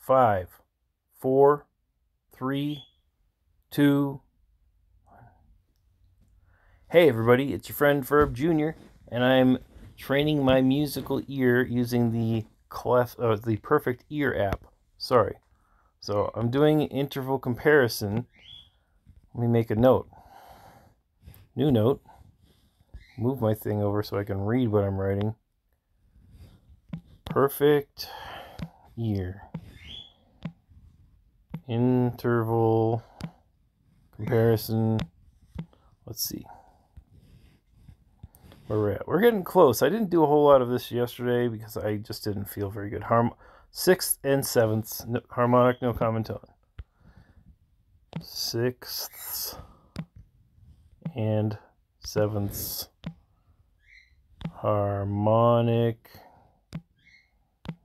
five, four, three, two. Hey everybody, it's your friend FURB Jr. and I'm training my musical ear using the clef uh, the Perfect Ear app. Sorry. So I'm doing interval comparison. Let me make a note. New note. Move my thing over so I can read what I'm writing. Perfect ear. Interval comparison. Let's see where we're at. We're getting close. I didn't do a whole lot of this yesterday because I just didn't feel very good. Harm sixth and sevenths, no, harmonic, no common tone. Sixths and sevenths, harmonic,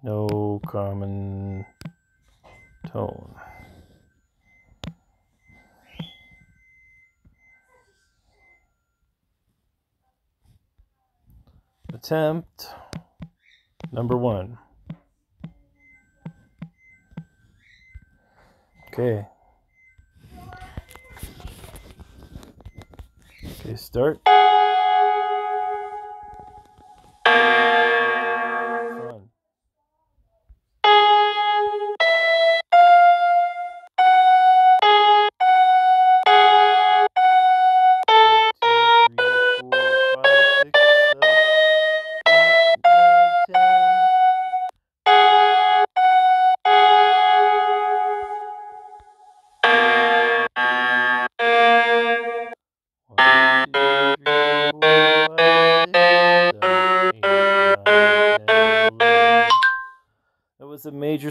no common tone. Attempt number one. Okay. Okay, start.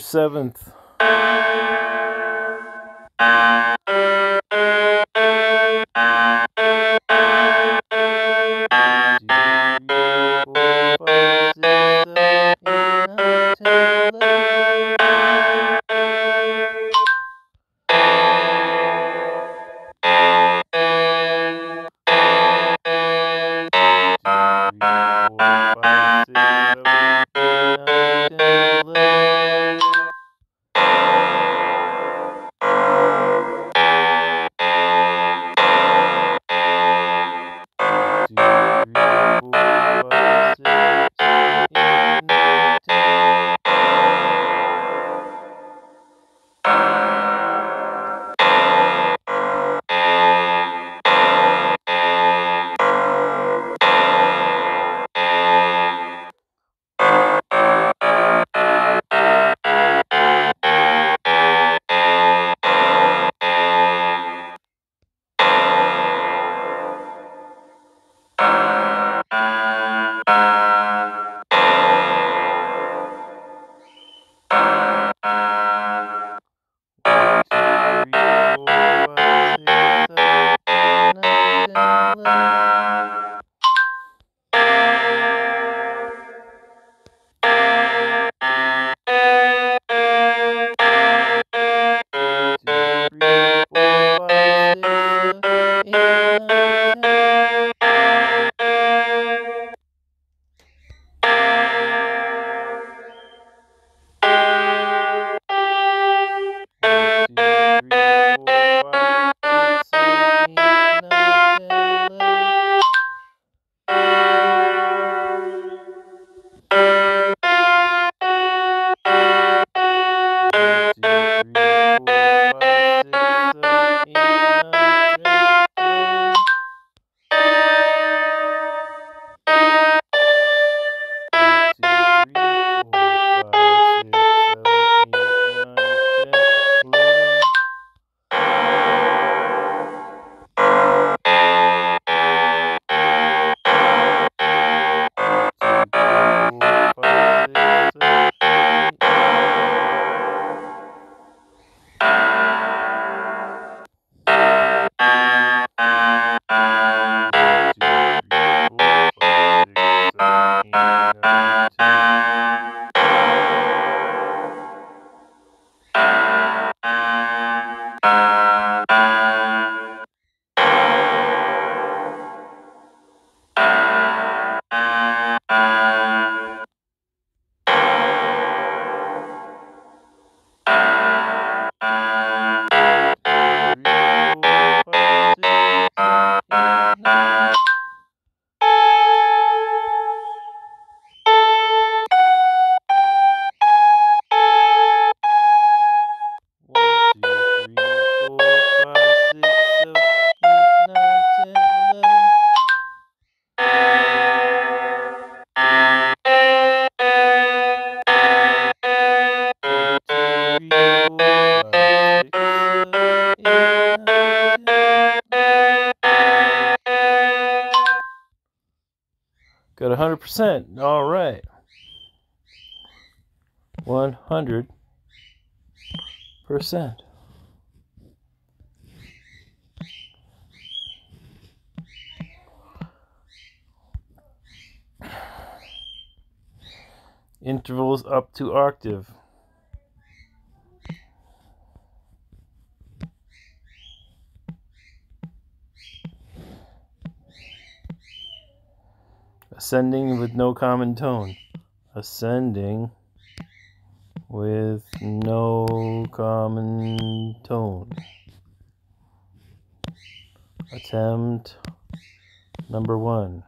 7th percent. All right. 100%. Intervals up to octave. Ascending with no common tone. Ascending with no common tone. Attempt number one.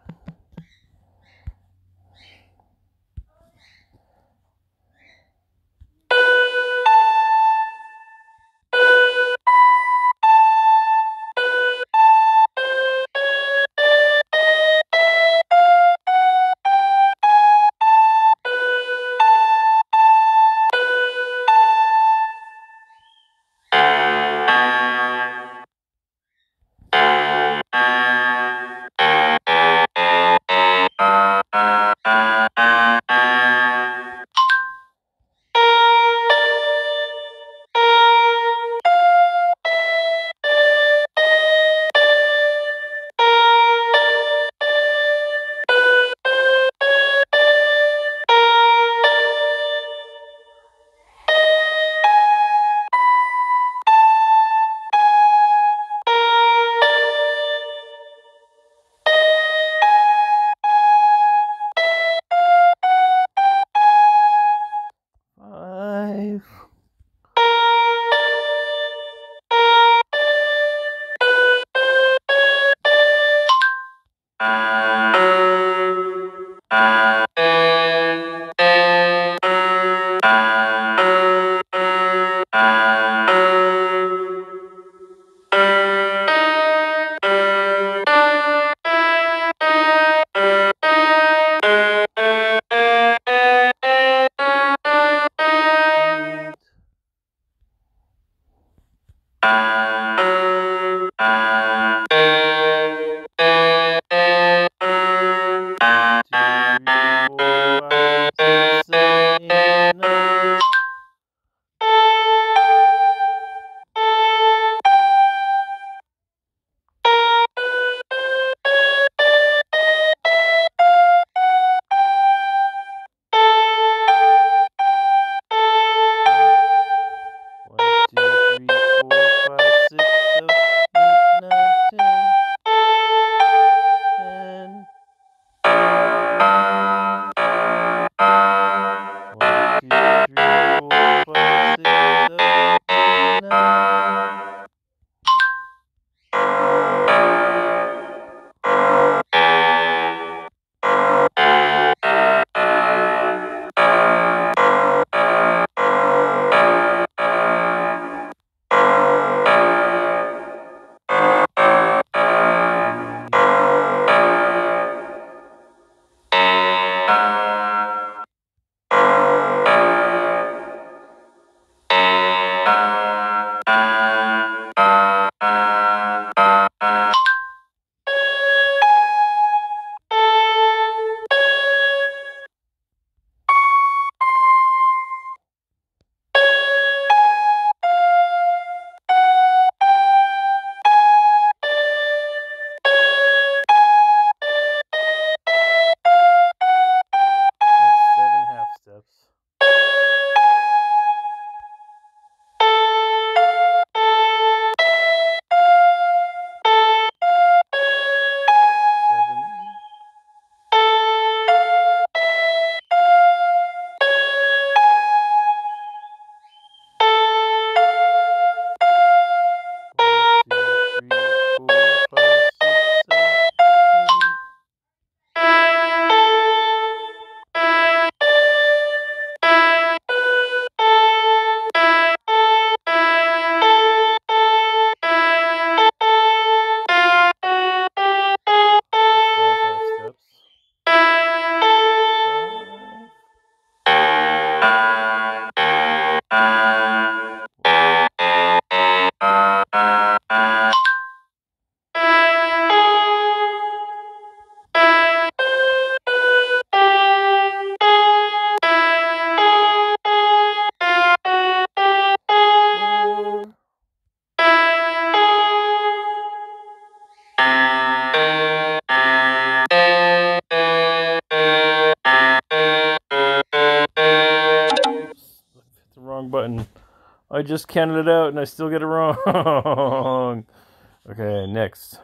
Just counted it out and I still get it wrong. okay, next.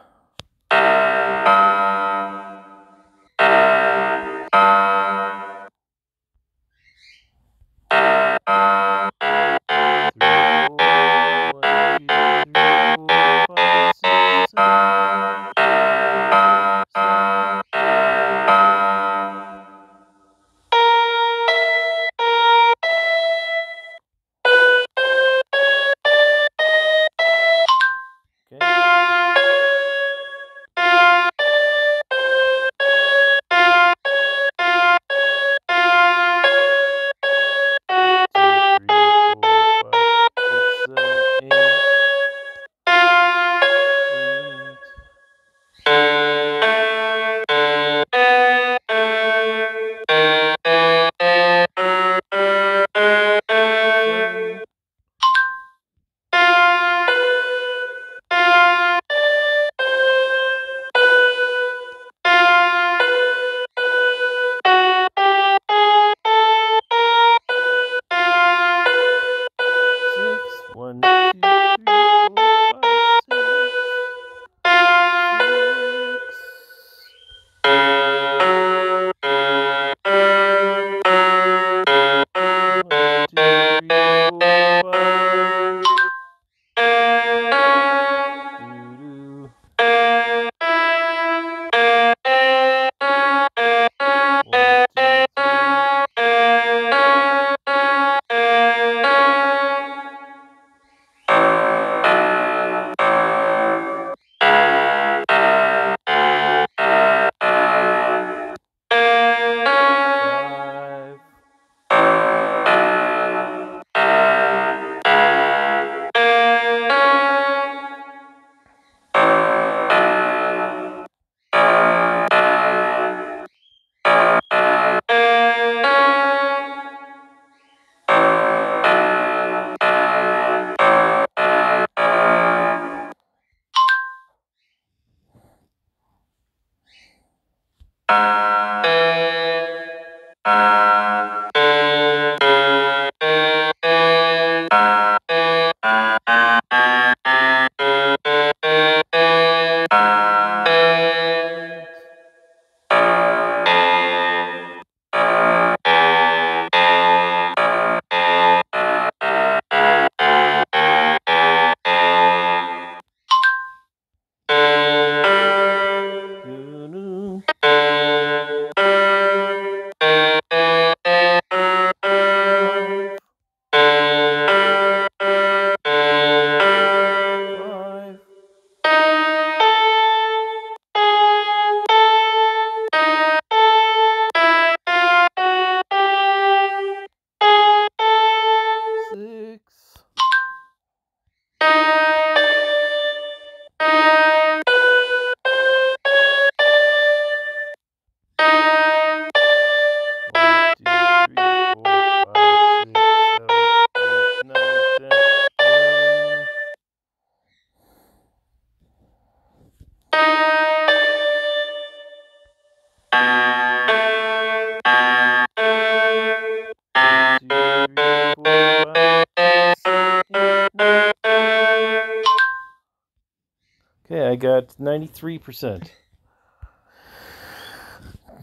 Okay, 93%.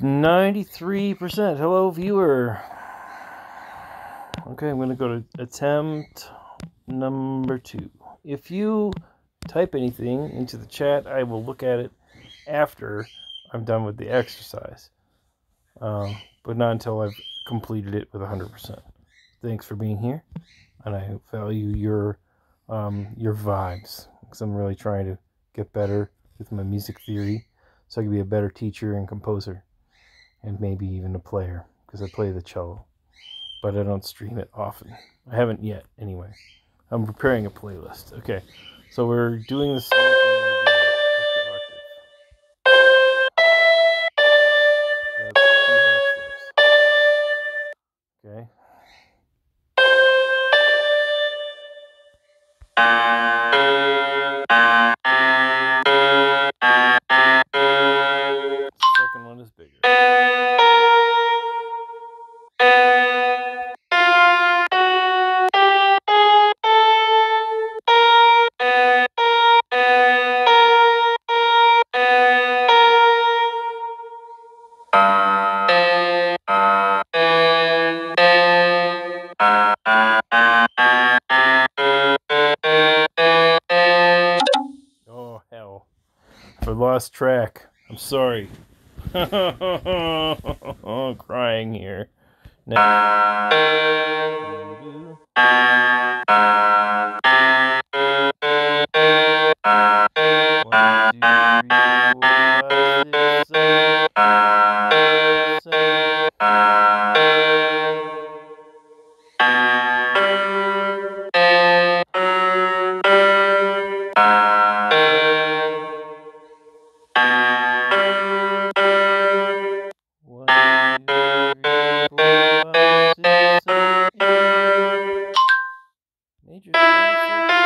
93%. Hello, viewer. Okay, I'm going to go to attempt number two. If you type anything into the chat, I will look at it after I'm done with the exercise. Um, but not until I've completed it with 100%. Thanks for being here, and I value your um, your vibes because I'm really trying to get better with my music theory so I can be a better teacher and composer and maybe even a player because I play the cello. But I don't stream it often. I haven't yet, anyway. I'm preparing a playlist. Okay, so we're doing the I'm sorry. oh, crying here. All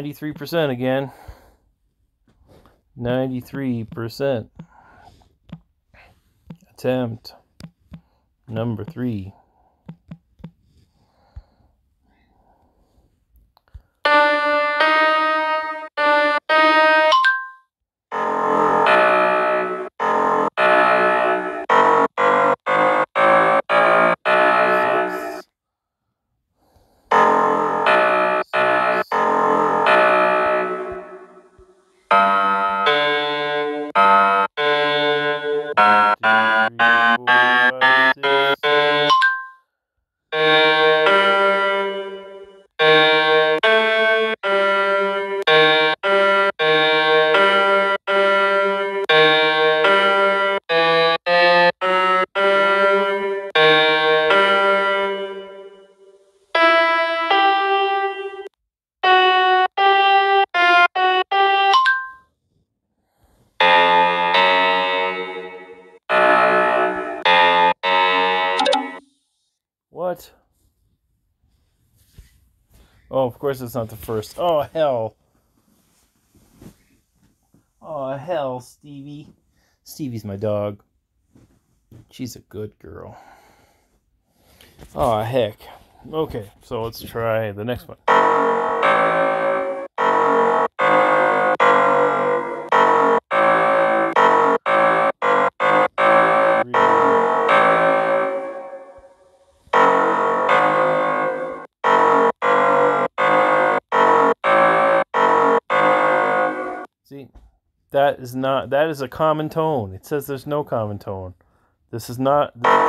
93% again. 93%. Attempt number three. What? Oh, of course it's not the first. Oh, hell. Oh, hell, Stevie. Stevie's my dog. She's a good girl. Oh, heck. Okay, so let's try the next one. That is not, that is a common tone. It says there's no common tone. This is not, this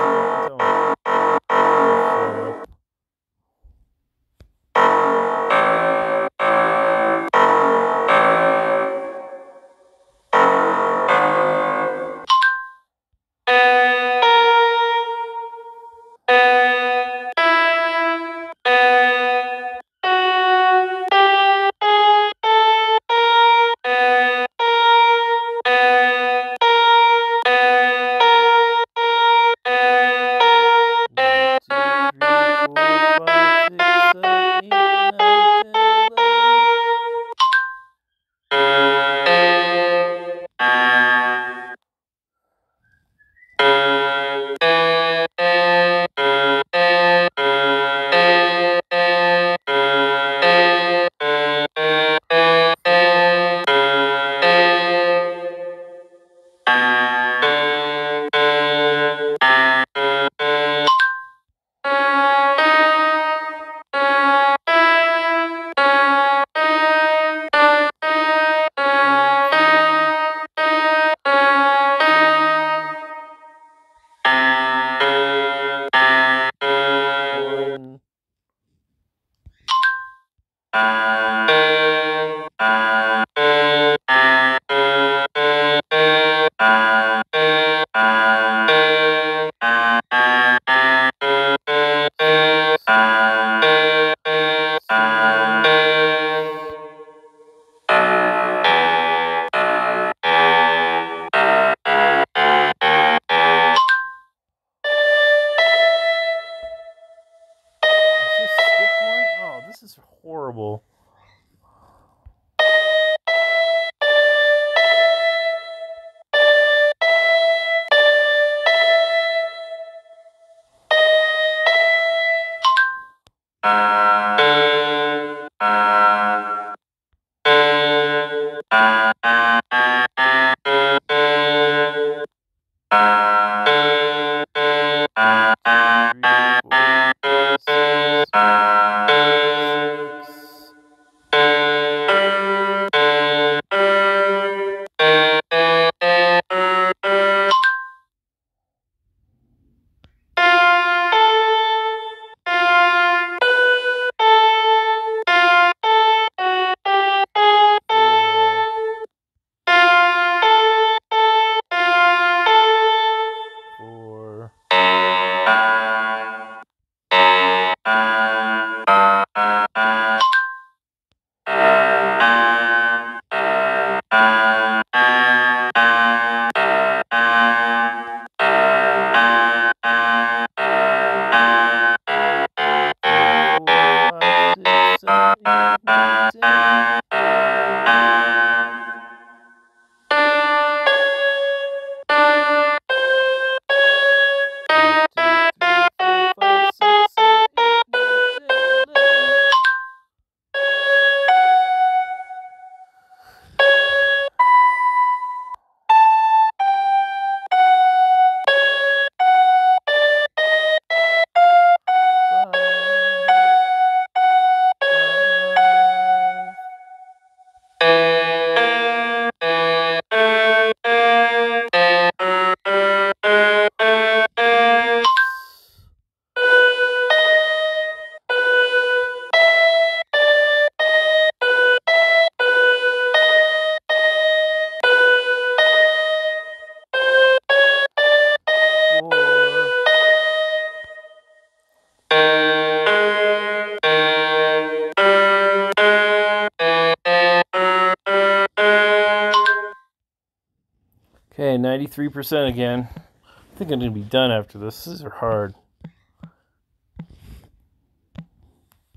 93% again. I think I'm going to be done after this. These are hard.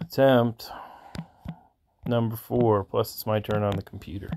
Attempt number four, plus it's my turn on the computer.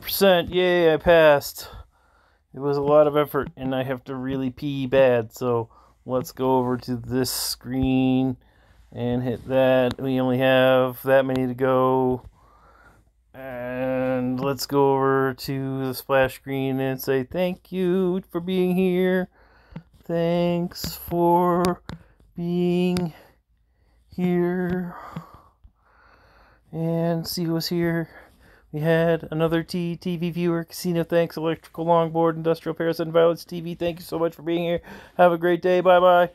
100%. Yay, I passed. It was a lot of effort, and I have to really pee bad. So let's go over to this screen and hit that. We only have that many to go. And let's go over to the splash screen and say thank you for being here. Thanks for being here. And see who's here. We had another TV viewer, Casino. Thanks, Electrical Longboard, Industrial Parasite, and Violence TV. Thank you so much for being here. Have a great day. Bye bye.